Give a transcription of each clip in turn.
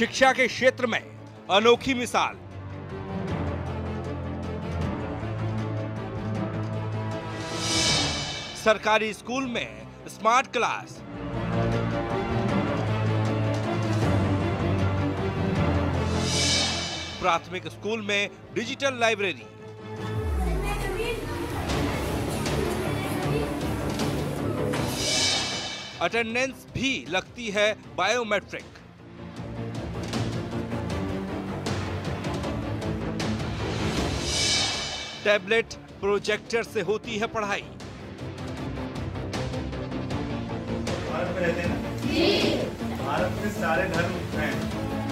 शिक्षा के क्षेत्र में अनोखी मिसाल। सरकारी स्कूल में स्मार्ट क्लास। प्राथमिक स्कूल में डिजिटल लाइब्रेरी। अटेंडेंस भी लगती है बायोमेट्रिक। टैबलेट प्रोजेक्टर से होती है पढ़ाई। भारत में रहते हैं ना? भारत में सारे धर्म हैं।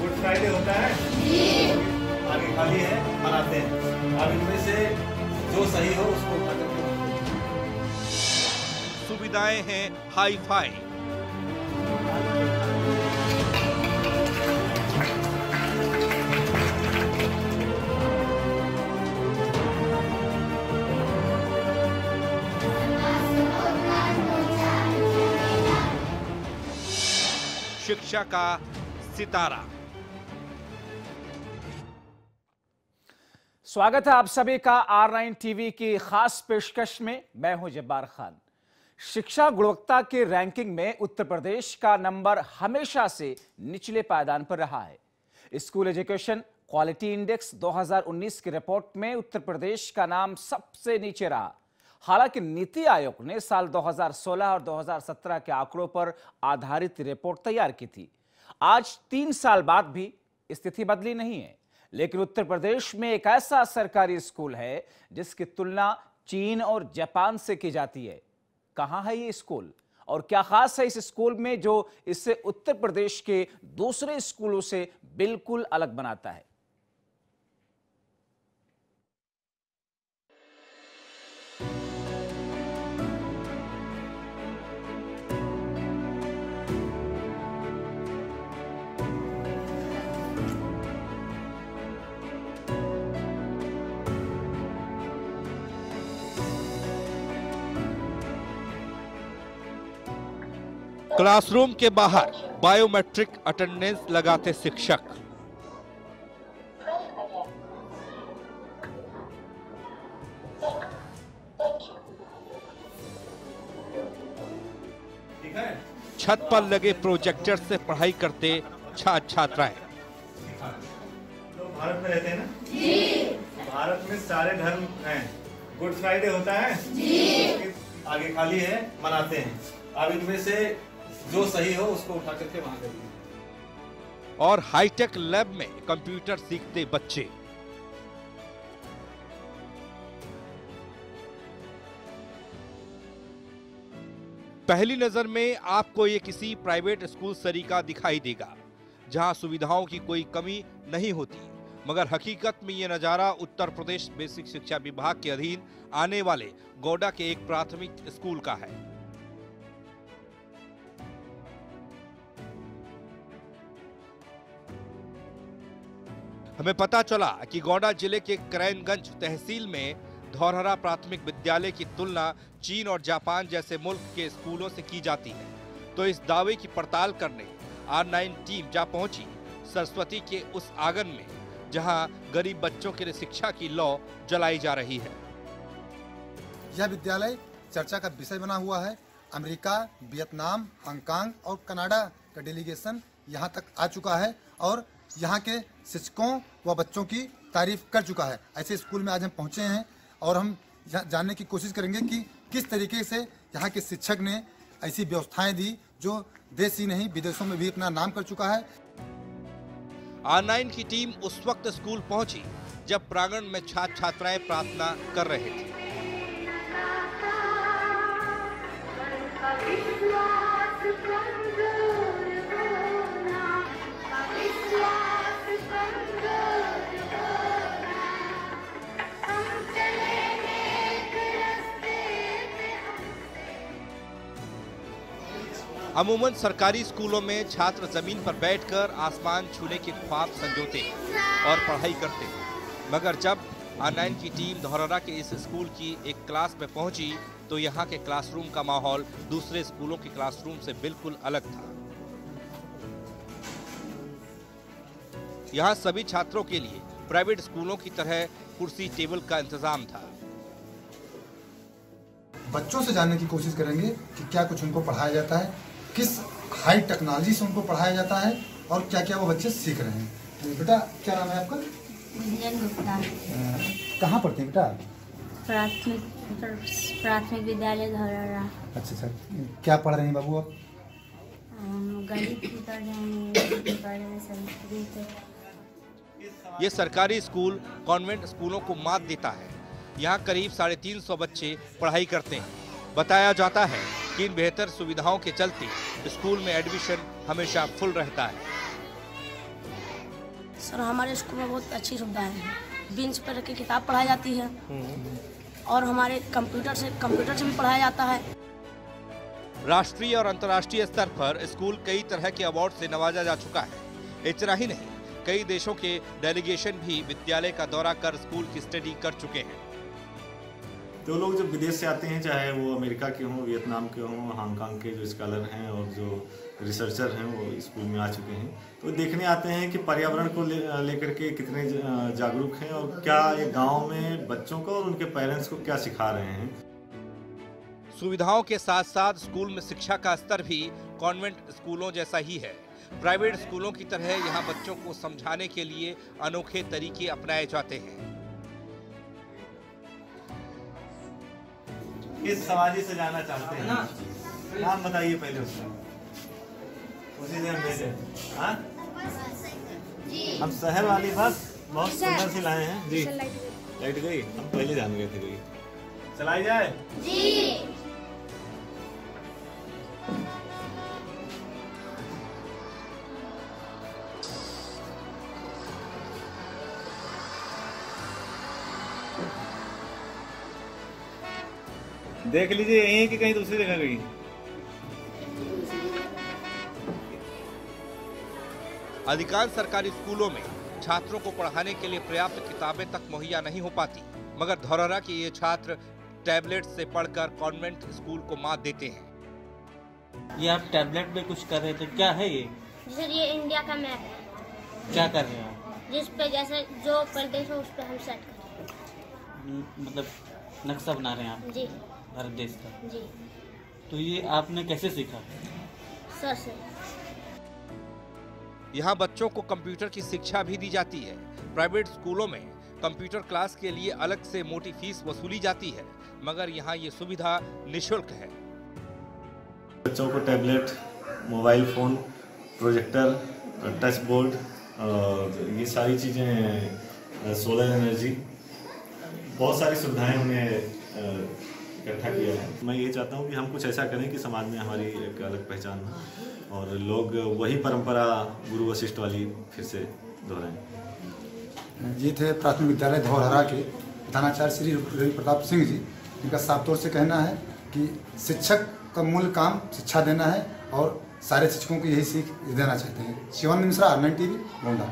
गुड फ्राइडे होता है। आगे खाली है मनाते हैं। अब इनमें से जो सही हो उसको सुविधाएँ हैं हाई फाई। शिक्षा का सितारा। स्वागत है आप सभी का आर नाइन टीवी की खास पेशकश में। मैं हूँ जब्बार खान। शिक्षा गुणवत्ता की रैंकिंग में उत्तर प्रदेश का नंबर हमेशा से निचले पायदान पर रहा है। स्कूल एजुकेशन क्वालिटी इंडेक्स 2019 की रिपोर्ट में उत्तर प्रदेश का नाम सबसे नीचे रहा। हालाँकि नीति आयोग ने साल 2016 और 2017 के आंकड़ों पर आधारित रिपोर्ट तैयार की थी। आज तीन साल बाद भी स्थिति बदली नहीं है। लेकिन उत्तर प्रदेश में एक ऐसा सरकारी स्कूल है जिसकी तुलना चीन और जापान से की जाती है। कहाँ है ये स्कूल? और क्या खास है इस स्कूल में जो इसे उत्तर प्रदेश के दूसरे स्कूलों से बिल्कुल अलग बनाता है? क्लासरूम के बाहर बायोमेट्रिक अटेंडेंस लगाते शिक्षक। छत पर लगे प्रोजेक्टर से पढ़ाई करते छात्र छात्राएँ तो भारत में रहते हैं ना? जी। भारत में सारे धर्म हैं। गुड फ्राइडे होता है। जी। आगे खाली है मनाते हैं। अब इनमें से जो सही हो, उसको उठा करके वहाँ करिए और हाईटेक लैब में कंप्यूटर सीखते बच्चे। पहली नज़र में आपको ये किसी प्राइवेट स्कूल सरीका दिखाई देगा, जहाँ सुविधाओं की कोई कमी नहीं होती। मगर हकीकत में ये नज़ारा उत्तर प्रदेश बेसिक शिक्षा विभाग के अधीन आने वाले गोडा के एक प्राथमिक स्कूल का है। हमें पता चला कि गौडा ज़िले के करैनगंज तहसील में धौरहरा प्राथमिक विद्यालय की तुलना चीन और जापान जैसे मुल्क के स्कूलों से की जाती है। तो इस दावे की पड़ताल करने आर नाइन टीम जा पहुँची सरस्वती के उस आँगन में, जहाँ गरीब बच्चों के लिए शिक्षा की लौ जलाई जा रही है। यह विद्यालय चर्चा का विषय बना हुआ है। अमेरिका, वियतनाम, हांगकांग और कनाडा का डेलीगेशन यहाँ तक आ चुका है और यहाँ के शिक्षकों व बच्चों की तारीफ़ कर चुका है। ऐसे स्कूल में आज हम पहुँचे हैं और हम यह जानने की कोशिश करेंगे कि किस तरीके से यहाँ के शिक्षक ने ऐसी व्यवस्थाएँ दी जो देश ही नहीं विदेशों में भी अपना नाम कर चुका है। आर नाइन की टीम उस वक्त स्कूल पहुँची जब प्रांगण में छात्र छात्राएँ प्रार्थना कर रहे थे। विश्वास कमज़ोर अमूमन सरकारी स्कूलों में छात्र ज़मीन पर बैठकर आसमान छूने के ख्वाब संजोते और पढ़ाई करते। मगर जब आर की टीम धौरहरा के इस स्कूल की एक क्लास में पहुँची तो यहाँ के क्लासरूम का माहौल दूसरे स्कूलों के क्लासरूम से बिल्कुल अलग था। यहाँ सभी छात्रों के लिए प्राइवेट स्कूलों की तरह कुर्सी टेबल का इंतज़ाम था। बच्चों से जानने की कोशिश करेंगे कि क्या कुछ उनको पढ़ाया जाता है किस हाई टेक्नोलॉजी से उनको पढ़ाया जाता है और क्या क्या वो बच्चे सीख रहे हैं? तो बेटा क्या नाम है आपका? कहाँ पढ़ते हैं बेटा? प्राथमिक प्राथमिक विद्यालय धौरहरा अच्छा अच्छा। क्या पढ़ रहे हैं बाबू आप? ये सरकारी स्कूल कॉन्वेंट स्कूलों को मात देता है। यहाँ करीब साढ़े तीन सौ बच्चे पढ़ाई करते हैं। बताया जाता है इन बेहतर सुविधाओं के चलते स्कूल में एडमिशन हमेशा फुल रहता है। सर हमारे स्कूल में बहुत अच्छी सुविधाएँ हैं। बेंच पर रख के किताब पढ़ाई जाती है। और हमारे कंप्यूटर से कंप्यूटर से भी पढ़ाया जाता है। राष्ट्रीय और अंतर्राष्ट्रीय स्तर पर स्कूल कई तरह के अवार्ड से नवाजा जा चुका है। इतना ही नहीं कई देशों के डेलीगेशन भी विद्यालय का दौरा कर स्कूल की स्टडी कर चुके हैं। तो लोग जब विदेश से आते हैं चाहे वो अमेरिका के हों वियतनाम के हों हांगकांग के जो स्कॉलर हैं और जो रिसर्चर हैं वो स्कूल में आ चुके हैं। तो देखने आते हैं कि पर्यावरण को ले, लेकर के कितने जागरूक हैं और क्या ये गाँव में बच्चों को और उनके पेरेंट्स को क्या सिखा रहे हैं। सुविधाओं के साथ साथ स्कूल में शिक्षा का स्तर भी कॉन्वेंट स्कूलों जैसा ही है। प्राइवेट स्कूलों की तरह यहाँ बच्चों को समझाने के लिए अनोखे तरीके अपनाए जाते हैं। किस समाजी से जाना चाहते हैं? नाम बताइए पहले उसका। उसी से हम भेजे। हाँ? हम शहर वाली बस बहुत सुंदर सी लाए हैं। जी। लाइट गई। हम पहले जान गए थे गई चलाई जाए? देख लीजिए यही है कि कहीं दूसरी जगह गई। अधिकांश सरकारी स्कूलों में छात्रों को पढ़ाने के लिए पर्याप्त किताबें तक मुहैया नहीं हो पाती मगर धौरहरा के ये छात्र टैबलेट से पढ़कर कॉन्वेंट स्कूल को मात देते हैं। ये आप टैबलेट में कुछ कर रहे थे क्या है ये? सर ये इंडिया का मैप है। क्या कर रहे हैं आप? जिस पे जैसे जो प्रदेश है उस पर हम सेट करें म- मतलब नक्शा बना रहे हैं आप? जी। भारत देश का। जी। तो ये आपने कैसे सीखा? सर से यहाँ बच्चों को कंप्यूटर की शिक्षा भी दी जाती है। प्राइवेट स्कूलों में कंप्यूटर क्लास के लिए अलग से मोटी फ़ीस वसूली जाती है मगर यहाँ ये सुविधा निशुल्क है। बच्चों को tablet mobile phone projector touch board और ये सारी चीज़ें सोलर एनर्जी बहुत सारी सुविधाएँ उन्हें इकट्ठा किया है। मैं ये चाहता हूँ कि हम कुछ ऐसा करें कि समाज में हमारी एक अलग पहचान हो और लोग वही परंपरा गुरु वशिष्ठ वाली फिर से दोहराएँ। ये थे प्राथमिक विद्यालय धौरहरा के प्रधानाचार्य श्री रवि प्रताप सिंह जी। इनका साफ़ तौर से कहना है कि शिक्षक का मूल काम शिक्षा देना है और सारे शिक्षकों को यही सीख देना चाहते हैं। Shivanand Mishra R nine TV Gonda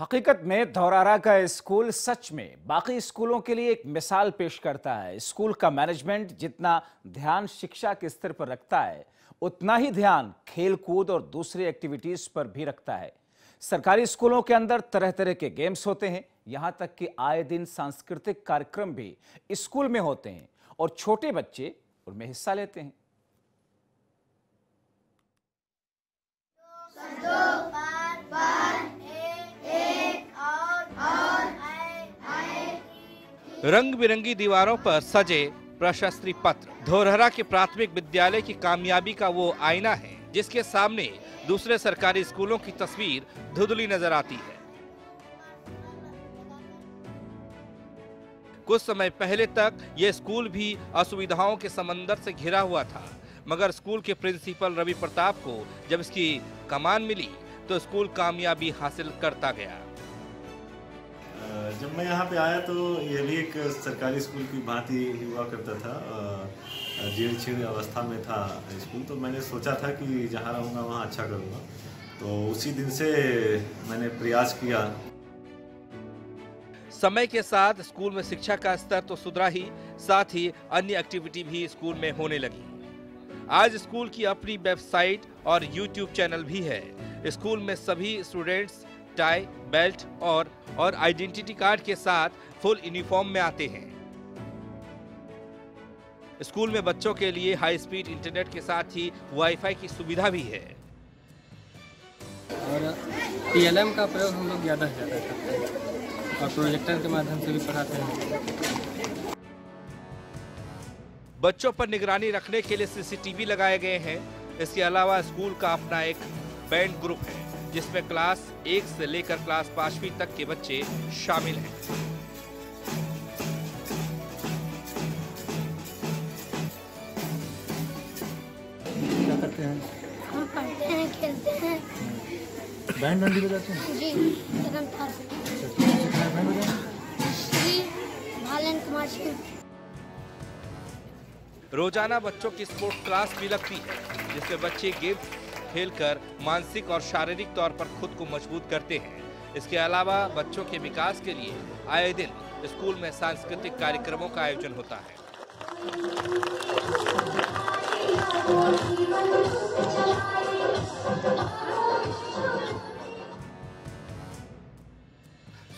हकीकत में धौरारा का स्कूल सच में बाकी स्कूलों के लिए एक मिसाल पेश करता है। स्कूल का मैनेजमेंट जितना ध्यान शिक्षा के स्तर पर रखता है, उतना ही ध्यान खेल कूद और दूसरी एक्टिविटीज़ पर भी रखता है। सरकारी स्कूलों के अंदर तरह तरह के गेम्स होते हैं। यहाँ तक कि आए दिन सांस्कृतिक कार्यक्रम भी स्कूल में होते हैं और छोटे बच्चे उनमें हिस्सा लेते हैं। रंग बिरंगी दीवारों पर सजे प्रशस्ति पत्र। धोरहरा के प्राथमिक विद्यालय की कामयाबी का वो आईना है, जिसके सामने दूसरे सरकारी स्कूलों की तस्वीर धुंधली नज़र आती है। कुछ समय पहले तक ये स्कूल भी असुविधाओं के समंदर से घिरा हुआ था, मगर स्कूल के प्रिंसिपल रवि प्रताप को जब इसकी कमान मिली तो स्कूल कामयाबी हासिल करता गया। जब मैं यहाँ पे आया तो ये भी एक सरकारी स्कूल की भांति हुआ करता था। जीर्ण छीर्ण अवस्था में था स्कूल तो मैंने सोचा था कि जहाँ रहूँगा वहाँ अच्छा करूँगा। तो उसी दिन से मैंने प्रयास किया। समय के साथ स्कूल में शिक्षा का स्तर तो सुधरा ही, साथ ही अन्य एक्टिविटी भी स्कूल में होने लगी। आज स्कूल की अपनी वेबसाइट और यूट्यूब चैनल भी है। स्कूल में सभी स्टूडेंट्स टाई बेल्ट और और आइडेंटिटी कार्ड के साथ फुल यूनिफॉर्म में आते हैं। स्कूल में बच्चों के लिए हाई स्पीड इंटरनेट के साथ ही वाईफाई की सुविधा भी है। और टीएलएम का प्रयोग हम लोग ज़्यादा से ज़्यादा करते हैं और प्रोजेक्टर के माध्यम से भी पढ़ाते हैं। बच्चों पर निगरानी रखने के लिए सीसीटीवी लगाए गए हैं। इसके अलावा स्कूल का अपना एक बैंड ग्रुप है। जिसमें क्लास एक से लेकर क्लास पांचवी तक के बच्चे शामिल हैं। क्या करते हैं? हम पढ़ते हैं खेलते हैं। बैंड बैंड भी बजाते हैं? जी एकदम था सिखाया बैंड जी भालन कुमार सिंह रोज़ाना बच्चों की स्पोर्ट्स क्लास भी लगती है जिसमें बच्चे गेम्स खेलकर मानसिक और शारीरिक तौर पर खुद को मज़बूत करते हैं। इसके अलावा बच्चों के विकास के लिए आए दिन स्कूल में सांस्कृतिक कार्यक्रमों का आयोजन होता है।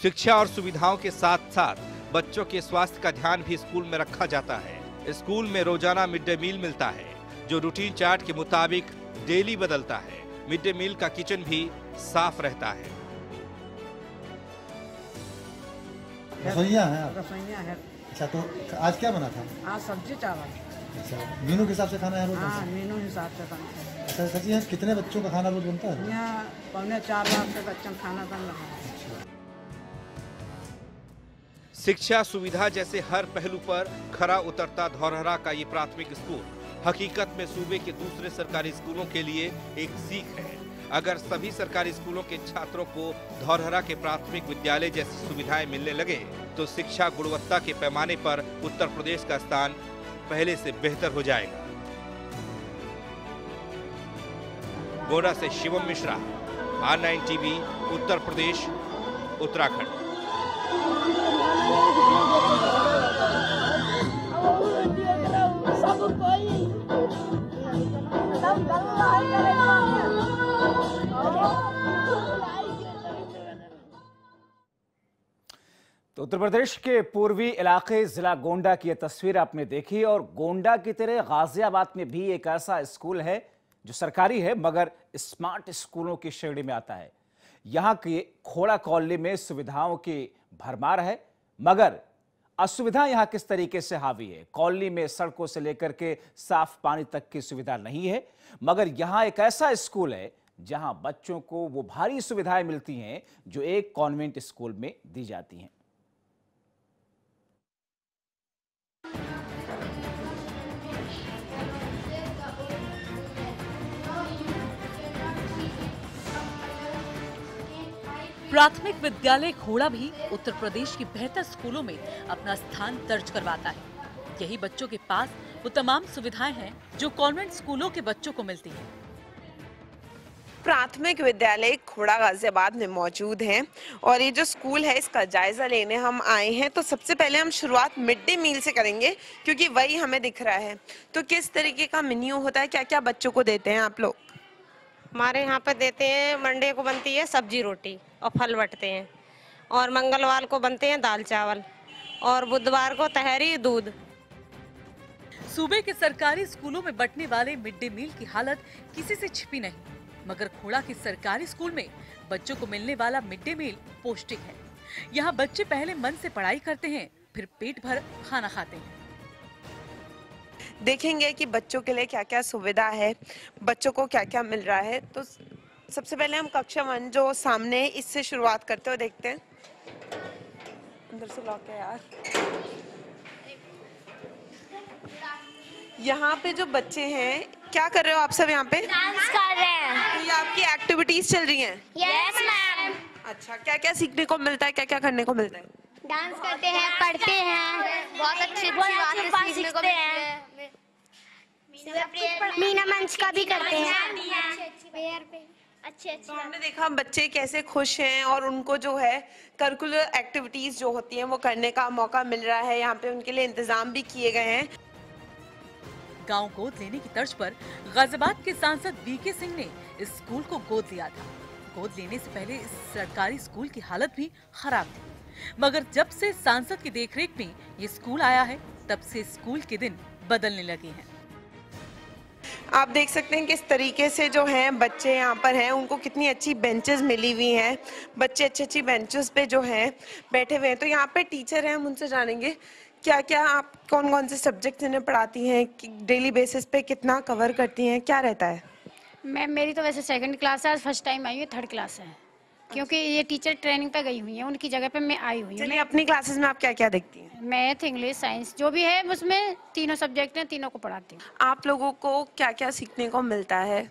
शिक्षा और सुविधाओं के साथ साथ बच्चों के स्वास्थ्य का ध्यान भी स्कूल में रखा जाता है। स्कूल में रोज़ाना मिड डे मील मिलता है, जो रूटीन चार्ट के मुताबिक डेली बदलता है। मिड डे मील का किचन भी साफ़ रहता है। रसोइया हैं रसोइया है। अच्छा तो आज क्या बना था? आज सब्ज़ी चावल। अच्छा मेनू के हिसाब से खाना है रोज हाँ बनता हिसाब से बनता है। अच्छा सची है कितने बच्चों का खाना रोज बनता है? यहाँ पौने चार लाख से बच्चों का खाना बन रहा है। शिक्षा सुविधा जैसे हर पहलू पर खरा उतरता धौरहरा का ये प्राथमिक स्कूल। हकीकत में सूबे के दूसरे सरकारी स्कूलों के लिए एक सीख है। अगर सभी सरकारी स्कूलों के छात्रों को धौरहरा के प्राथमिक विद्यालय जैसी सुविधाएँ मिलने लगे तो शिक्षा गुणवत्ता के पैमाने पर उत्तर प्रदेश का स्थान पहले से बेहतर हो जाएगा। गोरा से Shivam Mishra R nine TV Uttar Pradesh, Uttarakhand. Uttar Pradesh के पूर्वी इलाके जिला गोंडा की यह तस्वीर आपने देखी और गोंडा की तरह गाजियाबाद में भी एक ऐसा स्कूल है जो सरकारी है, मगर स्मार्ट स्कूलों की श्रेणी में आता है। यहाँ के खोड़ा कॉलोनी में सुविधाओं की भरमार है, मगर असुविधा यहाँ किस तरीके से हावी है? कॉलोनी में सड़कों से लेकर के साफ़ पानी तक की सुविधा नहीं है, मगर यहाँ एक ऐसा स्कूल है जहाँ बच्चों को वो भारी सुविधाएँ मिलती हैं जो एक कॉन्वेंट स्कूल में दी जाती हैं। प्राथमिक विद्यालय घोड़ा भी उत्तर प्रदेश की बेहतर स्कूलों में अपना स्थान दर्ज करवाता है। यही बच्चों के पास वो तमाम सुविधाएँ हैं जो कॉन्वेंट स्कूलों के बच्चों को मिलती हैं। प्राथमिक विद्यालय खोड़ा गाजियाबाद में मौजूद है और ये जो स्कूल है इसका जायजा लेने हम आए हैं। तो सबसे पहले हम शुरुआत मिड डे मील से करेंगे क्योंकि वही हमें दिख रहा है। तो किस तरीके का मेन्यू होता है? क्या क्या बच्चों को देते हैं आप लोग? हमारे यहाँ पर देते हैं मंडे को बनती है सब्ज़ी रोटी। और फल बटते हैं। और मंगलवार को बनते हैं दाल चावल। और बुधवार को तहरी दूध। सूबे के सरकारी स्कूलों में बंटने वाले मिड डे मील की हालत किसी से छिपी नहीं। मगर खोड़ा के सरकारी स्कूल में बच्चों को मिलने वाला मिड डे मील पौष्टिक है। यहाँ बच्चे पहले मन से पढ़ाई करते हैं फिर पेट भर खाना खाते हैं। देखेंगे कि बच्चों के लिए क्या क्या सुविधा है बच्चों को क्या क्या मिल रहा है तो सबसे पहले हम कक्षा वन जो सामने इससे शुरुआत करते हो देखते हैं। अंदर से लॉक है यार। यहाँ पे जो बच्चे हैं क्या कर रहे हो आप सब यहाँ पे? डांस कर रहे हैं। ये आपकी एक्टिविटीज़ चल रही हैं? यस मैम अच्छा क्या क्या सीखने को मिलता है क्या क्या करने को मिलता है? डांस करते हैं पढ़ते हैं। बहुत अच्छी अच्छी बातें सीखने को मिलती हैं। मीना मंच का भी करते हैं। अच्छे अच्छे तो हमने देखा बच्चे कैसे खुश हैं और उनको जो है करिकुलर एक्टिविटीज़ जो होती हैं वो करने का मौका मिल रहा है। यहाँ पे उनके लिए इंतज़ाम भी किए गए हैं। गाँव गोद लेने की तर्ज पर गाजियाबाद के सांसद वीके सिंह ने इस स्कूल को गोद लिया था। गोद लेने से पहले इस सरकारी स्कूल की हालत भी खराब थी। मगर जब से सांसद की देखरेख में ये स्कूल आया है तब से स्कूल के दिन बदलने लगे हैं। आप देख सकते हैं किस तरीके से जो हैं बच्चे यहाँ पर हैं। उनको कितनी अच्छी बेंचेस मिली हुई हैं। बच्चे अच्छी अच्छी बेंचेस पे जो हैं बैठे हुए हैं। तो यहाँ पे टीचर हैं, हम उनसे जानेंगे क्या क्या आप कौन कौन से सब्जेक्ट इन्हें पढ़ाती हैं डेली बेसिस पे कितना कवर करती हैं, क्या रहता है? मैम मेरी तो वैसे सेकेंड क्लास है, आज फ़र्स्ट टाइम आई हूँ थर्ड क्लास है। क्योंकि ये टीचर ट्रेनिंग पे गई हुई है उनकी जगह पे मैं आई हुई हूँ। अपनी क्लासेस में आप क्या क्या देखती हैं? मैथ इंग्लिश साइंस जो भी है उसमें तीनों सब्जेक्ट हैं तीनों को पढ़ाती हूँ। आप लोगों को क्या क्या सीखने को मिलता है?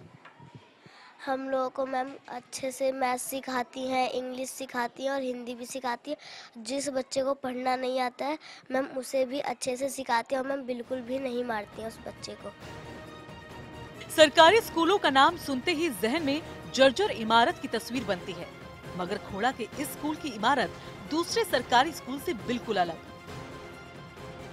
हम लोगों को मैम अच्छे से मैथ सिखाती हैं इंग्लिश सिखाती हैं और हिंदी भी सिखाती है। जिस बच्चे को पढ़ना नहीं आता है मैम उसे भी अच्छे से सिखाती हैं और मैम बिल्कुल भी नहीं मारती हैं उस बच्चे को। सरकारी स्कूलों का नाम सुनते ही जहन में जर्जर इमारत की तस्वीर बनती है। मगर खोड़ा के इस स्कूल की इमारत दूसरे सरकारी स्कूल से बिल्कुल अलग।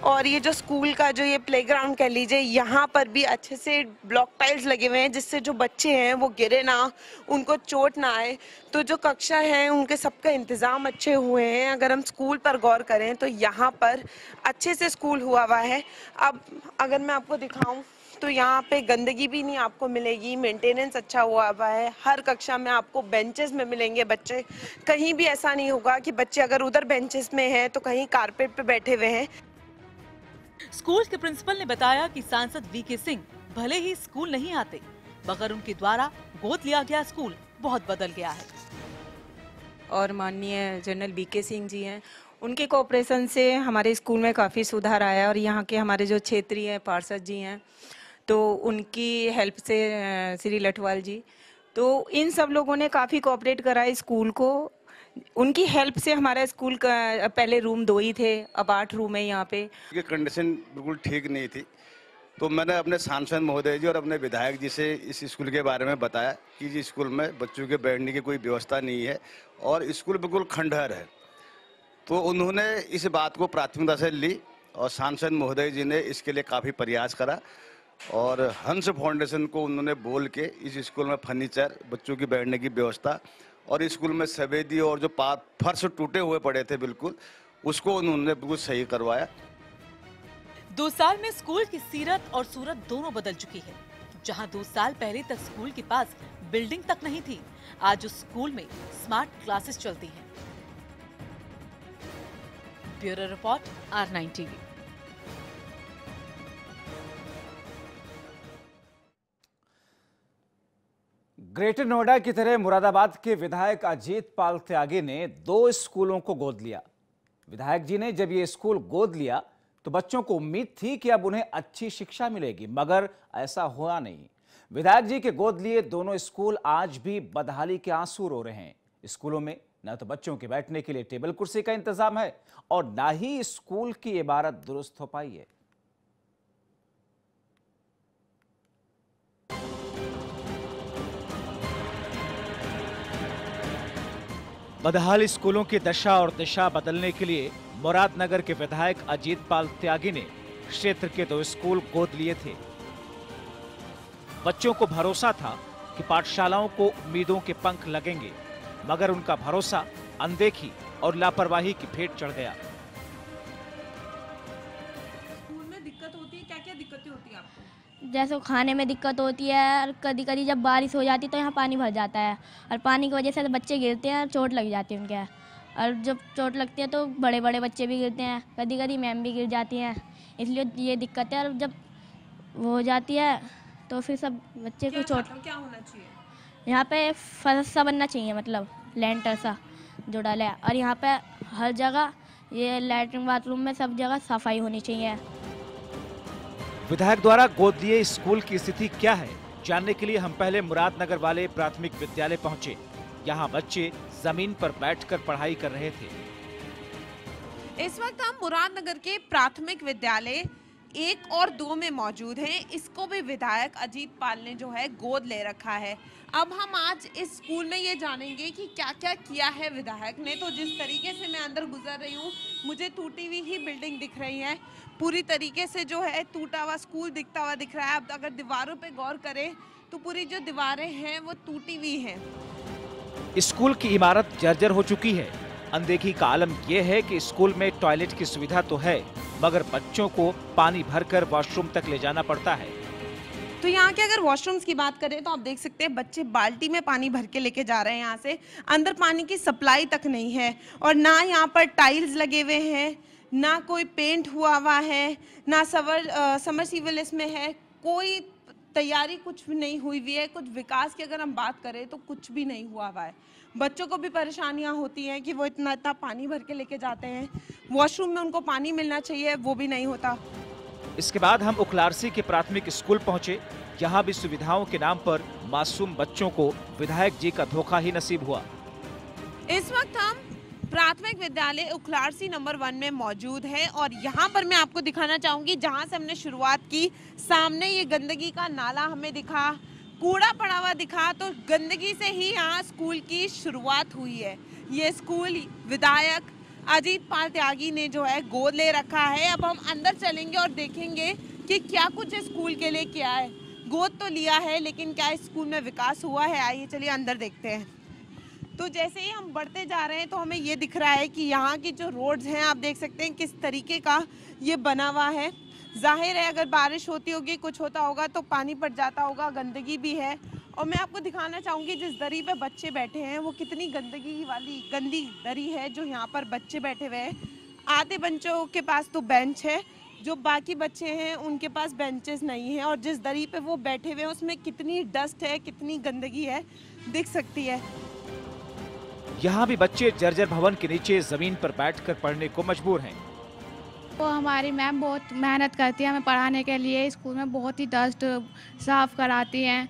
और ये जो स्कूल का जो ये प्लेग्राउंड कह लीजिए, यहाँ पर भी अच्छे से ब्लॉक टाइल्स लगे हुए हैं, जिससे जो बच्चे हैं वो गिरे ना, उनको चोट ना आए। तो जो कक्षा है, उनके सबका इंतज़ाम अच्छे हुए हैं। अगर हम स्कूल पर गौर करें तो यहाँ पर अच्छे से स्कूल हुआ हुआ है। अब अगर मैं आपको दिखाऊँ तो यहाँ पे गंदगी भी नहीं आपको मिलेगी मेंटेनेंस अच्छा हुआ हुआ है हर कक्षा में आपको बेंचेस में मिलेंगे बच्चे। कहीं भी ऐसा नहीं होगा कि बच्चे अगर उधर बेंचेस में हैं तो कहीं कारपेट पे बैठे हुए हैं। स्कूल के प्रिंसिपल ने बताया कि सांसद वी के सिंह भले ही स्कूल नहीं आते मगर उनके द्वारा गोद लिया गया स्कूल बहुत बदल गया है। और माननीय जनरल बी के सिंह जी हैं उनके कोऑपरेशन से हमारे स्कूल में काफ़ी सुधार आया और यहाँ के हमारे जो क्षेत्रीय पार्षद जी हैं तो उनकी हेल्प से श्री लठवाल जी। तो इन सब लोगों ने काफ़ी कोऑपरेट करा स्कूल को। उनकी हेल्प से हमारा स्कूल का पहले रूम दो ही थे, अब आठ रूम है यहाँ पे। की कंडीशन बिल्कुल ठीक नहीं थी। तो मैंने अपने सांसद महोदय जी और अपने विधायक जी से इस स्कूल के बारे में बताया कि इस स्कूल में बच्चों के बैठने की कोई व्यवस्था नहीं है और स्कूल बिल्कुल खंडहर है। तो उन्होंने इस बात को प्राथमिकता से ली और सांसद महोदय जी ने इसके लिए काफ़ी प्रयास करा। और हंस फाउंडेशन को उन्होंने बोल के इस स्कूल में फर्नीचर, बच्चों की बैठने की व्यवस्था और स्कूल में सवेदी और जो फर्श टूटे हुए पड़े थे बिल्कुल, उसको उन्होंने बिल्कुल सही करवाया। दो साल में स्कूल की सीरत और सूरत दोनों बदल चुकी है। जहाँ दो साल पहले तक स्कूल के पास बिल्डिंग तक नहीं थी, आज उस स्कूल में स्मार्ट क्लासेस चलती हैं। Bureau report, R nine TV. Greater Noida की तरह मुरादाबाद के विधायक अजीत पाल त्यागी ने दो स्कूलों को गोद लिया। विधायक जी ने जब ये स्कूल गोद लिया तो बच्चों को उम्मीद थी कि अब उन्हें अच्छी शिक्षा मिलेगी, मगर ऐसा हुआ नहीं। विधायक जी के गोद लिए दोनों स्कूल आज भी बदहाली के आँसू रो रहे हैं। स्कूलों में न तो बच्चों के बैठने के लिए टेबल कुर्सी का इंतज़ाम है, और ना ही स्कूल की इबारत दुरुस्त हो पाई है। बदहाल स्कूलों की दशा और दिशा बदलने के लिए मुरादनगर के विधायक अजीत पाल त्यागी ने क्षेत्र के दो स्कूल गोद लिए थे। बच्चों को भरोसा था कि पाठशालाओं को उम्मीदों के पंख लगेंगे, मगर उनका भरोसा, अनदेखी और लापरवाही की भेंट चढ़ गया। जैसे खाने में दिक्कत होती है और कभी कभी जब बारिश हो जाती है तो यहाँ पानी भर जाता है। और पानी की वजह से बच्चे गिरते हैं और चोट लग जाती है उनके। और जब चोट लगती है तो बड़े बड़े बच्चे भी गिरते हैं। कभी कभी मैम भी गिर जाती हैं। इसलिए ये दिक्कत है और जब वो हो जाती है तो फिर सब बच्चे को चोट क्या होना चाहिए? यहाँ पे फर्श सा बनना चाहिए मतलब लेंटर सा जो डाला है और यहाँ पे हर जगह ये लैट्रिन बाथरूम में सब जगह सफ़ाई होनी चाहिए। विधायक द्वारा गोद लिए स्कूल की स्थिति क्या है, जानने के लिए हम पहले मुरादनगर वाले प्राथमिक विद्यालय पहुँचे। यहाँ बच्चे ज़मीन पर बैठकर पढ़ाई कर रहे थे। इस वक्त हम मुरादनगर के प्राथमिक विद्यालय एक और दो में मौजूद हैं। इसको भी विधायक अजीत पाल ने जो है गोद ले रखा है। अब हम आज इस स्कूल में ये जानेंगे कि क्या क्या किया है विधायक ने। तो जिस तरीके से मैं अंदर गुजर रही हूँ, मुझे टूटी हुई ही बिल्डिंग दिख रही है। पूरी तरीके से जो है टूटा हुआ स्कूल दिखता हुआ दिख रहा है। अब अगर दीवारों पर गौर करें तो पूरी जो दीवारें हैं, वो टूटी हुई हैं। स्कूल की इमारत जर्जर हो चुकी है। अनदेखी का आलम यह है कि स्कूल में टॉयलेट की सुविधा तो है, मगर बच्चों को पानी भरकर वॉशरूम तक ले जाना पड़ता है। तो यहाँ के अगर वॉशरूम्स की बात करें तो आप देख सकते हैं बच्चे बाल्टी में पानी भर के लेके जा रहे हैं यहाँ से। अंदर पानी की सप्लाई तक नहीं है और ना यहाँ पर टाइल्स लगे हुए हैं, ना कोई पेंट हुआ हुआ है, ना सवर समर सीवल इसमें है, कोई तैयारी कुछ भी नहीं हुई हुई है, कुछ विकास की अगर हम बात करें तो कुछ भी नहीं हुआ हुआ है। बच्चों को भी परेशानियाँ होती हैं कि वो इतना इतना पानी भर के लेके जाते हैं। वॉशरूम में उनको पानी मिलना चाहिए वो भी नहीं होता। इसके बाद हम उखलारसी के प्राथमिक स्कूल पहुँचे। यहाँ भी सुविधाओं के नाम पर मासूम बच्चों को विधायक जी का धोखा ही नसीब हुआ। इस वक्त हम प्राथमिक विद्यालय उखलारसी नंबर वन में मौजूद है और यहाँ पर मैं आपको दिखाना चाहूँगी जहाँ से हमने शुरुआत की। सामने ये गंदगी का नाला हमें दिखा। कूड़ा पड़ा हुआ दिखा तो गंदगी से ही यहाँ स्कूल की शुरुआत हुई है। ये स्कूल विधायक अजीत पाल त्यागी ने जो है गोद ले रखा है। अब हम अंदर चलेंगे और देखेंगे कि क्या कुछ स्कूल के लिए किया है। गोद तो लिया है, लेकिन क्या स्कूल में विकास हुआ है? आइए चलिए अंदर देखते हैं। तो जैसे ही हम बढ़ते जा रहे हैं तो हमें ये दिख रहा है कि यहाँ की जो रोड्स हैं, आप देख सकते हैं किस तरीके का ये बना हुआ है। ज़ाहिर है, अगर बारिश होती होगी, कुछ होता होगा तो पानी पड़ जाता होगा, गंदगी भी है। और मैं आपको दिखाना चाहूँगी, जिस दरी पे बच्चे बैठे हैं, वो कितनी गंदगी वाली, गंदी दरी है जो यहाँ पर बच्चे बैठे हुए हैं। आधे बच्चों के पास तो बेंच है, जो बाकी बच्चे हैं, उनके पास बेंचेस नहीं हैं। और जिस दरी पे वो बैठे हुए हैं, उसमें कितनी डस्ट है, कितनी गंदगी है, दिख सकती है। यहाँ भी बच्चे जर्जर भवन के नीचे ज़मीन पर बैठकर पढ़ने को मजबूर हैं। वो हमारी मैम बहुत मेहनत करती है हमें पढ़ाने के लिए स्कूल में बहुत ही डस्ट साफ़ कराती हैं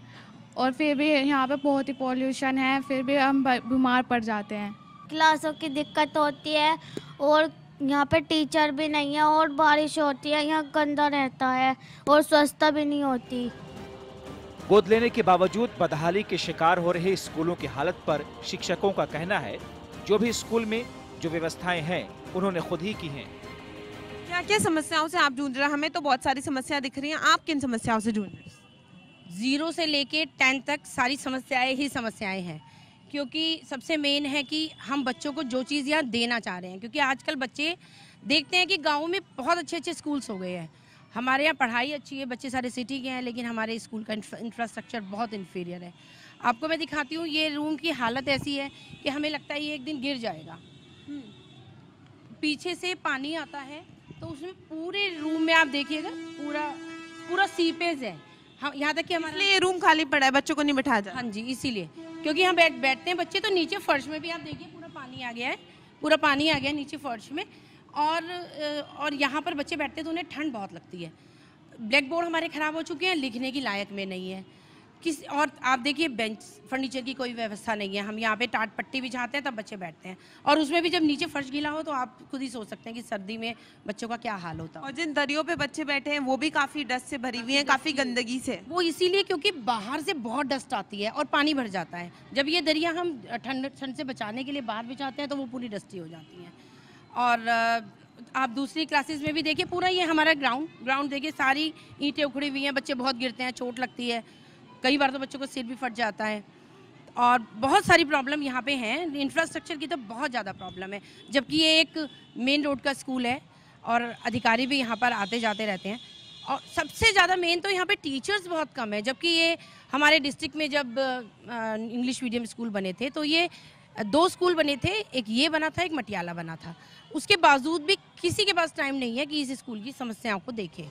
और फिर भी यहाँ पे बहुत ही पॉल्यूशन है फिर भी हम बीमार पड़ जाते हैं। क्लासों की दिक्कत होती है और यहाँ पे टीचर भी नहीं है और बारिश होती है यहाँ गंदा रहता है और स्वच्छता भी नहीं होती। गोद लेने के बावजूद बदहाली के शिकार हो रहे स्कूलों की हालत पर शिक्षकों का कहना है जो भी स्कूल में जो व्यवस्थाएँ हैं उन्होंने खुद ही की हैं। क्या क्या समस्याओं से आप जूझ रहे हैं? हमें तो बहुत सारी समस्या दिख रही हैं। आप किन समस्याओं से जूझ रहे हैं? ज़ीरो से लेके टेंथ तक सारी समस्याएँ ही समस्याएँ हैं। क्योंकि सबसे मेन है कि हम बच्चों को जो चीज़ यहाँ देना चाह रहे हैं। क्योंकि आजकल बच्चे देखते हैं कि गाँव में बहुत अच्छे अच्छे स्कूल्स हो गए हैं। हमारे यहाँ पढ़ाई अच्छी है बच्चे सारे सिटी के हैं लेकिन हमारे स्कूल का इंफ्रास्ट्रक्चर बहुत इन्फीरियर है। आपको मैं दिखाती हूँ ये रूम की हालत ऐसी है कि हमें लगता है ये एक दिन गिर जाएगा। हम्म। पीछे से पानी आता है तो उसमें पूरे रूम में आप देखिएगा पूरा पूरा सीपेज है। हम यहाँ तक कि हमारे ये रूम खाली पड़ा है बच्चों को नहीं बैठा जा हाँ जी इसीलिए। क्योंकि हम बैठ बैठते हैं बच्चे तो नीचे फर्श में भी आप देखिए पूरा पानी आ गया है पूरा पानी आ गया नीचे फर्श में। और और यहाँ पर बच्चे बैठते हैं तो उन्हें ठंड बहुत लगती है। ब्लैक बोर्ड हमारे ख़राब हो चुके हैं लिखने की लायक में नहीं है। किस और आप देखिए बेंच फर्नीचर की कोई व्यवस्था नहीं है। हम यहाँ पे टाट पट्टी भी चाहते हैं तब बच्चे बैठते हैं। और उसमें भी जब नीचे फर्श गीला हो तो आप खुद ही सोच सकते हैं कि सर्दी में बच्चों का क्या हाल होता। है और जिन दरियों पे बच्चे बैठे हैं वो भी काफ़ी डस्ट से भरी हुई है काफ़ी गंदगी से। वो इसीलिए क्योंकि बाहर से बहुत डस्ट आती है और पानी भर जाता है। जब ये दरिया हम ठंड ठंड से बचाने के लिए बाहर भी चाहते हैं तो वो पूरी डस्टी हो जाती हैं। और आप दूसरी क्लासेस में भी देखिए पूरा ये हमारा ग्राउंड ग्राउंड देखिए सारी ईंटें उखड़ी हुई हैं बच्चे बहुत गिरते हैं चोट लगती है। कई बार तो बच्चों को सिर भी फट जाता है। और बहुत सारी प्रॉब्लम यहाँ पे हैं। इंफ्रास्ट्रक्चर की तो बहुत ज़्यादा प्रॉब्लम है। जबकि ये एक मेन रोड का स्कूल है और अधिकारी भी यहाँ पर आते जाते रहते हैं। और सबसे ज़्यादा मेन तो यहाँ पे टीचर्स बहुत कम है। जबकि ये हमारे डिस्ट्रिक्ट में जब इंग्लिश मीडियम स्कूल बने थे तो ये दो स्कूल बने थे। एक ये बना था, एक मटियाला बना था। उसके बावजूद भी किसी के पास टाइम नहीं है कि इस स्कूल की समस्याओं को देखे।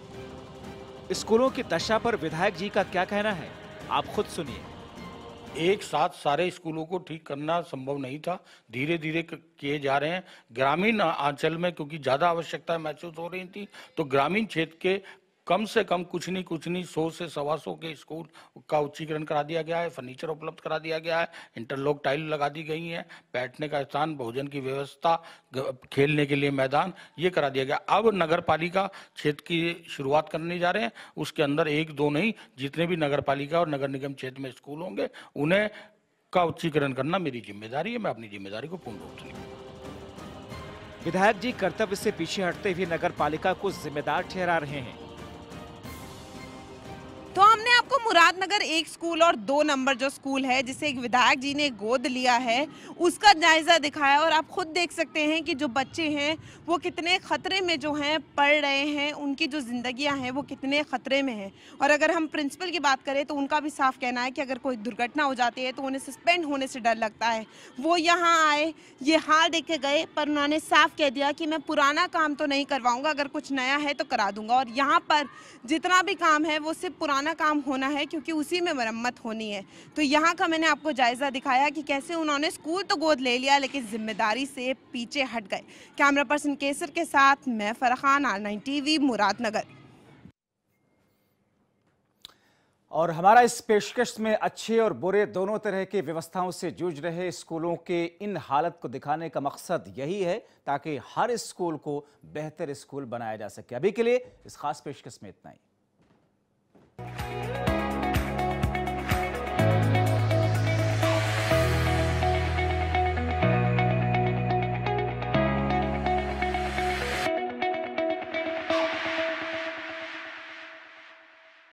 स्कूलों की दशा पर विधायक जी का क्या कहना है? आप खुद सुनिए। एक साथ सारे स्कूलों को ठीक करना संभव नहीं था। धीरे धीरे किए जा रहे हैं। ग्रामीण अंचल में क्योंकि ज़्यादा आवश्यकता महसूस हो रही थी तो ग्रामीण क्षेत्र के कम से कम कुछ नहीं कुछ नहीं, सौ से सवा सौ के स्कूल का उच्चीकरण करा दिया गया है, फर्नीचर उपलब्ध करा दिया गया है, इंटरलॉक टाइल लगा दी गई है, बैठने का स्थान, भोजन की व्यवस्था खेलने के लिए मैदान, ये करा दिया गया। अब नगर पालिका क्षेत्र की शुरुआत करने जा रहे हैं, उसके अंदर एक, दो नहीं, जितने भी नगर पालिका और नगर निगम क्षेत्र में स्कूल होंगे, उन्हें का उच्चीकरण करना मेरी ज़िम्मेदारी है, मैं अपनी ज़िम्मेदारी को पूर्ण रूप से विधायक जी कर्तव्य से पीछे हटते हुए नगर पालिका को जिम्मेदार ठहरा रहे हैं। तो हमने आपको मुरादनगर एक स्कूल और दो नंबर जो स्कूल है, जिसे एक विधायक जी ने गोद लिया है, उसका जायजा दिखाया और आप खुद देख सकते हैं कि जो बच्चे हैं, वो कितने खतरे में जो हैं, पढ़ रहे हैं, उनकी जो जिंदगियाँ हैं, वो कितने खतरे में हैं। और अगर हम प्रिंसिपल की बात करें तो उनका भी साफ़ कहना है कि अगर कोई दुर्घटना हो जाती है तो उन्हें सस्पेंड होने से डर लगता है। वो यहाँ आए, ये हाल देख गए, पर उन्होंने साफ़ कह दिया कि मैं पुराना काम तो नहीं करवाऊँगा, अगर कुछ नया है तो करा दूँगा। और यहाँ पर जितना भी काम है, वो सिर्फ़ पुराना काम होना है क्योंकि उसी में मरम्मत होनी है। तो यहाँ का मैंने आपको जायजा दिखाया कि कैसे उन्होंने स्कूल तो गोद ले लिया, लेकिन ज़िम्मेदारी से पीछे हट गए। कैमरा पर्सन केसर के साथ मैं Farkhan R nine TV, Muradnagar. और हमारा इस पेशकश में अच्छे और बुरे दोनों तरह की व्यवस्थाओं से जूझ रहे स्कूलों के इन हालत को दिखाने का मकसद यही है ताकि हर स्कूल को बेहतर स्कूल बनाया जा सके। अभी के लिए इस खास पेशकश में इतना ही। Música